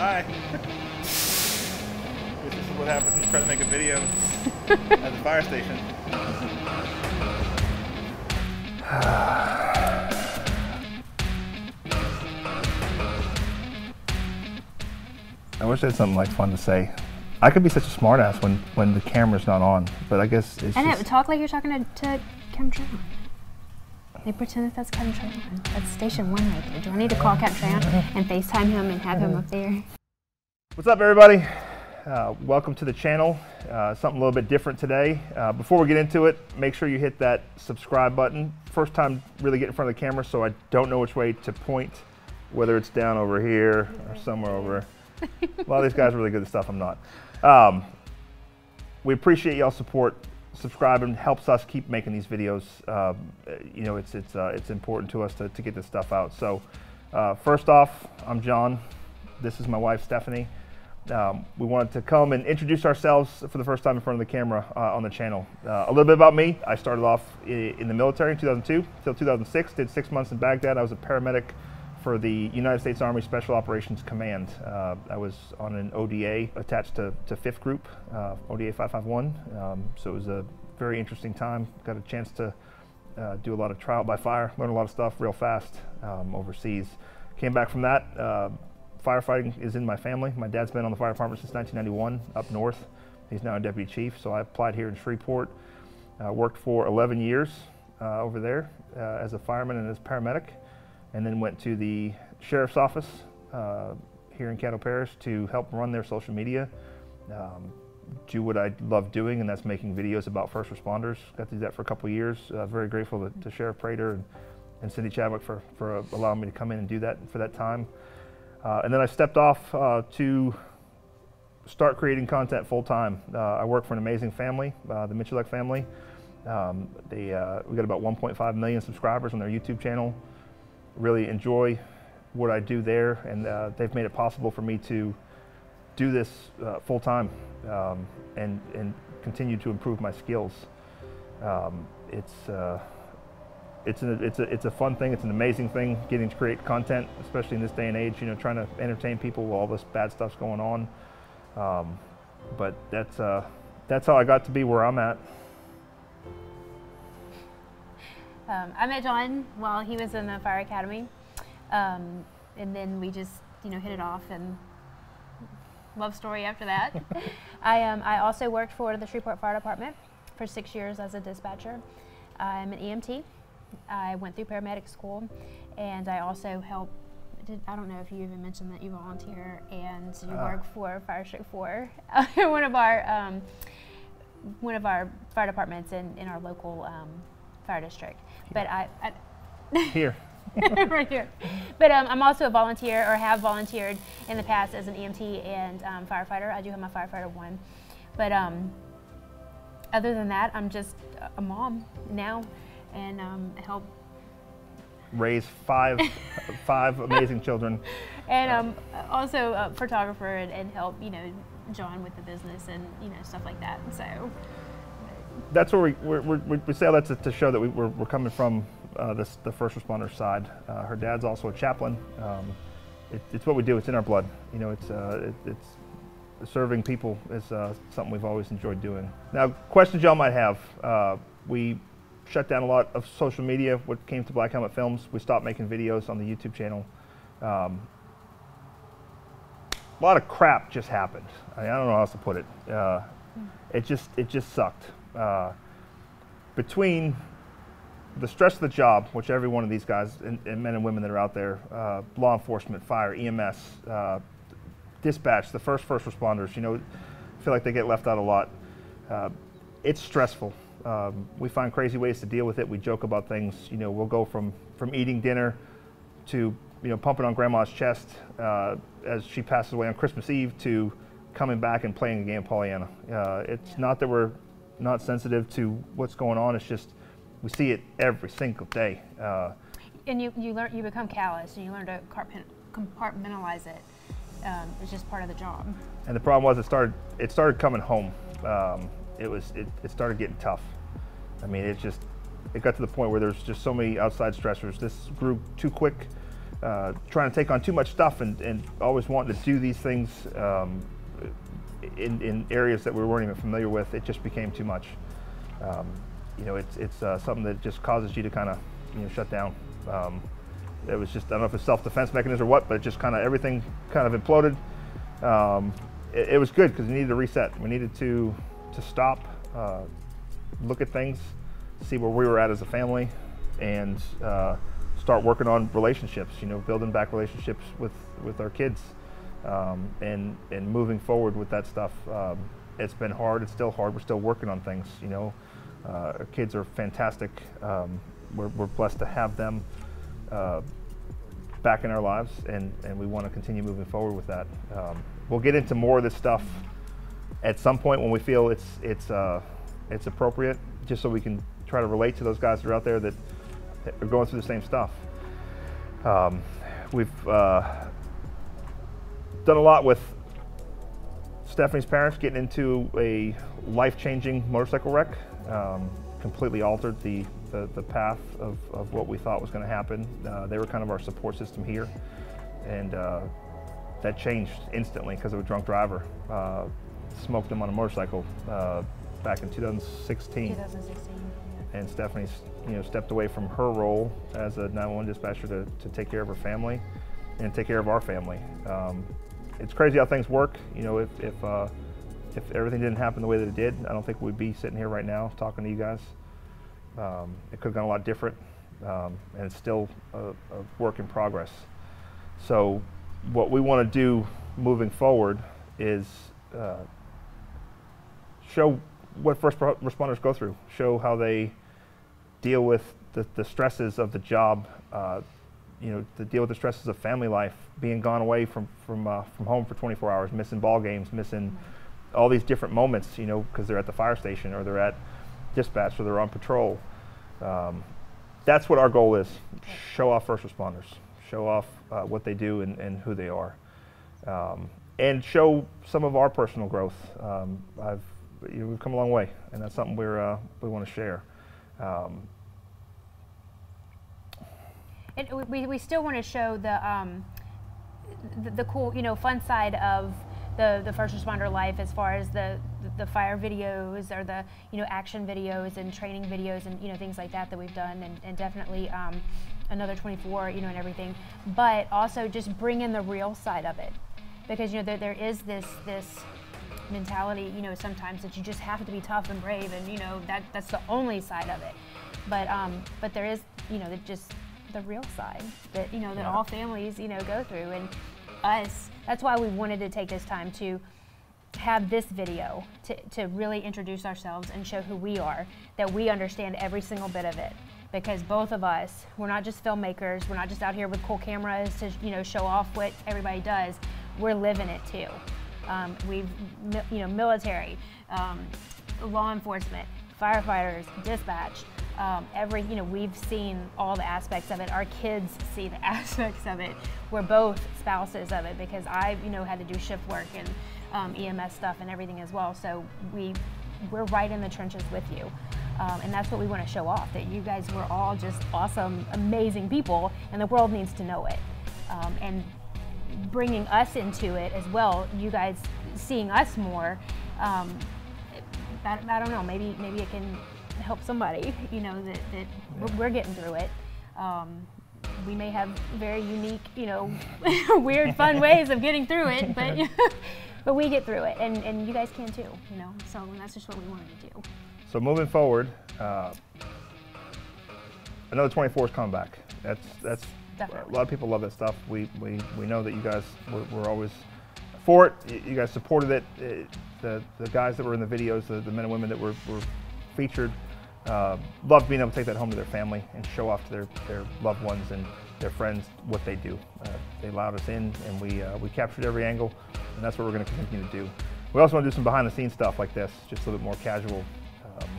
Hi. this is what happens when you try to make a video at the fire station. I wish I had something like fun to say. I could be such a smartass when when the camera's not on, but I guess it's I know. just, Talk like you're talking to, to Captain Treyon. They pretend that that's Captain Treyon. That's Station One right there. Do I need to call Captain Treyon and FaceTime him and have him uh-huh. up there? What's up, everybody? Uh, welcome to the channel. Uh, something a little bit different today. Uh, before we get into it, make sure you hit that subscribe button. First time really getting in front of the camera, so I don't know which way to point, whether it's down over here or somewhere over. A lot of these guys are really good at stuff. I'm not. Um, we appreciate y'all support. Subscribing helps us keep making these videos. Um, you know, it's it's uh, it's important to us to, to get this stuff out. So, uh, first off, I'm John. This is my wife Stephanie. Um, we wanted to come and introduce ourselves for the first time in front of the camera uh, on the channel. Uh, a little bit about me. I started off in the military in 2002 till 2006. Did six months in Baghdad. I was a paramedic for the United States Army Special Operations Command. Uh, I was on an ODA attached to, to 5th Group, uh, ODA 551. Um, so it was a very interesting time. Got a chance to uh, do a lot of trial by fire, learn a lot of stuff real fast um, overseas. Came back from that. Firefighting is in my family. My dad's been on the fire department since 1991 up north. He's now a deputy chief, so I applied here in Shreveport. Uh, worked for 11 years uh, over there uh, as a fireman and as paramedic, and then went to the sheriff's office uh, here in Caddo Parish to help run their social media. Um, do what I love doing, and that's making videos about first responders. Got to do that for a couple years. Uh, very grateful to, to Sheriff Prator and, and Cindy Chadwick for, for allowing me to come in and do that for that time. Uh, and then I stepped off uh, to start creating content full time. Uh, I work for an amazing family, uh, the Michalek family. Um, they, uh, we got about 1.5 million subscribers on their YouTube channel. Really enjoy what I do there, and uh, they've made it possible for me to do this full time um, and and continue to improve my skills. Um, it's it's a, it's a it's a fun thing. It's an amazing thing getting to create content, especially in this day and age. You know, trying to entertain people while all this bad stuff's going on. Um, but that's uh, that's how I got to be where I'm at. Um, I met John while he was in the fire academy, um, and then we just you know hit it off and love story after that. I um, I also worked for the Shreveport Fire Department for six years as a dispatcher. I'm an EMT. I went through paramedic school, and I also help. Did, I don't know if you even mentioned that you volunteer and you Ah. work for Fire District Four, one of our um, one of our fire departments in, in our local um, fire district. But I, I Here, right here. But um, I'm also a volunteer or have volunteered in the past as an EMT and um, firefighter. I do have my firefighter one. But um, other than that, I'm just a mom now and um, help. raise five five amazing children. And um, also a photographer and, and help, you know, John with the business and, you know, stuff like that. So, That's where we we're, we're, we say all that to, to show that we, we're, we're coming from uh, this, the first responder side. Uh, her dad's also a chaplain. Um, it, it's what we do. It's in our blood. You know, it's uh, it, it's serving people is uh, something we've always enjoyed doing. Now, questions y'all might have. Uh, we shut down a lot of social media. What came to Black Helmet Films, we stopped making videos on the YouTube channel. Um, a lot of crap just happened. I, mean, I don't know how else to put it. Uh, it just it just sucked. Uh, between the stress of the job, which every one of these guys and, and men and women that are out there, uh, law enforcement, fire, EMS, uh, dispatch, the first first responders, you know, feel like they get left out a lot. Uh, it's stressful. Um, we find crazy ways to deal with it. We joke about things. You know, we'll go from from eating dinner to you know pumping on grandma's chest uh, as she passes away on Christmas Eve to coming back and playing a game of Pollyanna. Uh, it's not that we're not sensitive to what's going on. It's just we see it every single day. Uh, and you, you learn, you become callous and you learn to compartmentalize it. Um, it's just part of the job. and the problem was it started it started coming home. Um, it was it, it started getting tough. I mean, it just it got to the point where there's just so many outside stressors. This grew too quick. uh, trying to take on too much stuff and, and always wanting to do these things um, in, in areas that we weren't even familiar with, it just became too much. Um, you know, it's, it's uh, something that just causes you to kind of, you know, shut down. Um, it was just, I don't know if it's self-defense mechanism or what, but it just kind of, everything kind of imploded. Um, it, it, was good because we needed to reset. We needed to, to stop, uh, look at things, see where we were at as a family, and uh, start working on relationships, you know, building back relationships with, with our kids um, and, and moving forward with that stuff. Um, it's been hard, it's still hard, we're still working on things, you know. Uh, our kids are fantastic. Um, we're, we're, blessed to have them uh, back in our lives and, and we want to continue moving forward with that. Um, we'll get into more of this stuff at some point when we feel it's, it's, uh, it's appropriate, just so we can try to relate to those guys that are out there that are going through the same stuff. Um, we've uh, done a lot with Stephanie's parents getting into a life-changing motorcycle wreck. Um, completely altered the, the, the, path of, of what we thought was going to happen. Uh, they were kind of our support system here. And uh, that changed instantly because of a drunk driver. Uh, smoked him on a motorcycle uh, back in 2016. 2016 and Stephanie, you know stepped away from her role as a 911 dispatcher to, to take care of her family and take care of our family. Um, it's crazy how things work. You know, if if, uh, if everything didn't happen the way that it did, I don't think we'd be sitting here right now talking to you guys. Um, it could have gone a lot different, um, and it's still a, a, work in progress. So, what we want to do moving forward is uh, show what first responders go through, show how they deal with the, the stresses of the job, uh, you know, to deal with the stresses of family life, being gone away from from uh, from home for 24 hours, missing ball games, missing all these different moments, you know, because they're at the fire station or they're at dispatch or they're on patrol. Um, that's what our goal is: show off first responders, show off uh, what they do and, and who they are, um, and show some of our personal growth. Um, I've you know, we've come a long way, and that's something we're uh, we want to share. Um, we, we still want to show the, um, the, the cool, you know, fun side of the, the first responder life as far as the, the fire videos or the you know action videos and training videos and you know things like that that we've done and, and definitely um, another 24 you know and everything but also just bring in the real side of it because you know there, there is this this mentality, you know, sometimes that you just have to be tough and brave, and you know that that's the only side of it. But um, but there is, you know, that just the real side that you know that yeah. all families, you know, go through, and us. That's why we wanted to take this time to have this video to, to really introduce ourselves and show who we are, that we understand every single bit of it. Because both of us, we're not just filmmakers, we're not just out here with cool cameras to you know show off what everybody does. We're living it too. Um, we've, you know, military, um, law enforcement, firefighters, dispatch, um, every, you know, we've seen all the aspects of it. Our kids see the aspects of it. We're both spouses of it because I, you know, had to do shift work and um, EMS stuff and everything as well. So we, we're right in the trenches with you. Um, and that's what we want to show off, that you guys were all just awesome, amazing people, and the world needs to know it. Um, and bringing us into it as well, you guys seeing us more, um, I, I, don't know, maybe maybe it can help somebody, you know, that, that yeah. we're getting through it. Um, we may have very unique, you know, weird, fun ways of getting through it, but but we get through it, and, and you guys can too, you know. So that's just what we wanted to do. So moving forward, uh, another 24 is coming back. That's that's Definitely. A lot of people love that stuff. We, we, we know that you guys were, were always for it. You guys supported it. the, the guys that were in the videos, the, the men and women that were, were featured, uh, loved being able to take that home to their family and show off to their, their loved ones and their friends what they do. Uh, they allowed us in and we, uh, we captured every angle and that's what we're going to continue to do. We also want to do some behind the scenes stuff like this, just a little bit more casual, um,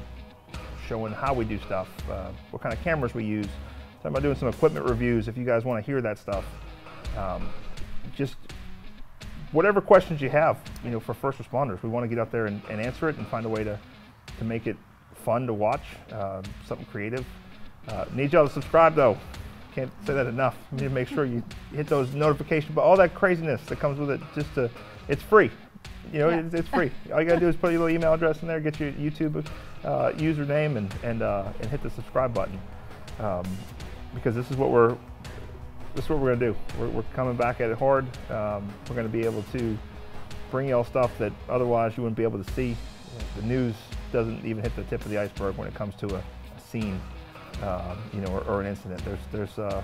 showing how we do stuff, uh, what kind of cameras we use, Talking about doing some equipment reviews if you guys want to hear that stuff. Um, just whatever questions you have, you know, for first responders, we want to get out there and, and answer it and find a way to, to make it fun to watch, uh, something creative. Uh, need y'all to subscribe though. can't say that enough. You need to make sure you hit those notifications, but all that craziness that comes with it, just to, it's free. You know, Yeah. it's, it's free. All you gotta do is put your little email address in there, get your YouTube uh, username, and and uh, and hit the subscribe button. Um, because this is what we're this is what we're gonna do. We're, we're coming back at it hard. Um, we're gonna be able to bring y'all stuff that otherwise you wouldn't be able to see. The news doesn't even hit the tip of the iceberg when it comes to a, a scene, um, you know, or, or an incident. There's there's uh,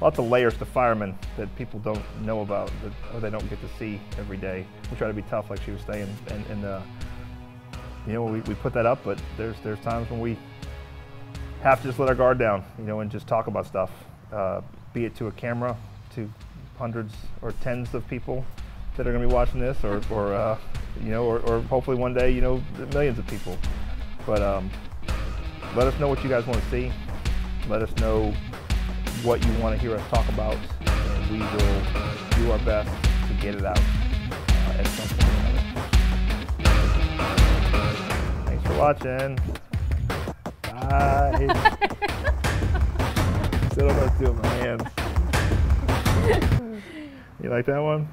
lots of layers to firemen that people don't know about that, or they don't get to see every day. We try to be tough, like she was saying, and, and uh, you know we, we put that up, but there's there's times when we have to just let our guard down, you know, and just talk about stuff, uh, be it to a camera, to hundreds or tens of people that are going to be watching this, or, or uh, you know, or, or hopefully one day, you know, millions of people. But um, let us know what you guys want to see. Let us know what you want to hear us talk about, and we will do our best to get it out uh, at some point. Thanks for watching. Bye. Still don't know what to do with my hands. You like that one?